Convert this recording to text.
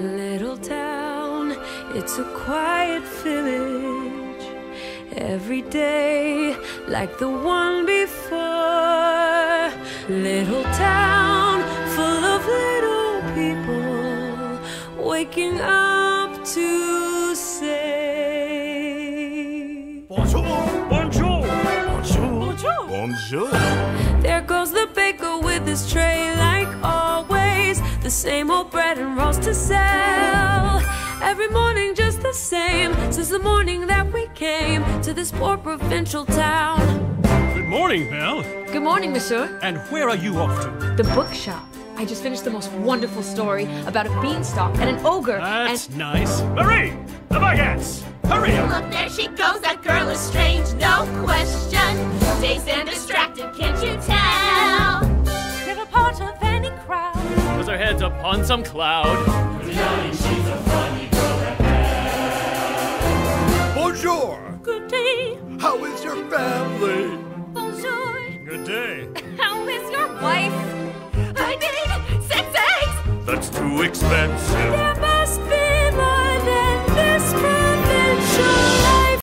Little town, it's a quiet village every day, like the one before. Little town full of little people waking up to say. Bonjour. Bonjour. Bonjour. Bonjour. There goes the baker with his tray, like always. The same old bread and rolls to sell. Every morning, just the same, since the morning that we came to this poor provincial town. Good morning, Belle. Good morning, monsieur. And where are you off to? The bookshop. I just finished the most wonderful story about a beanstalk and an ogre. That's and nice. Marie, the baguettes. Hurry up. Look, there she goes. That girl is strange, no question. Dazed and distracted, can't you tell? With her head upon some cloud. Bonjour. Good day. How is your family? Bonjour. Good day. How is your wife? I need six eggs. That's too expensive.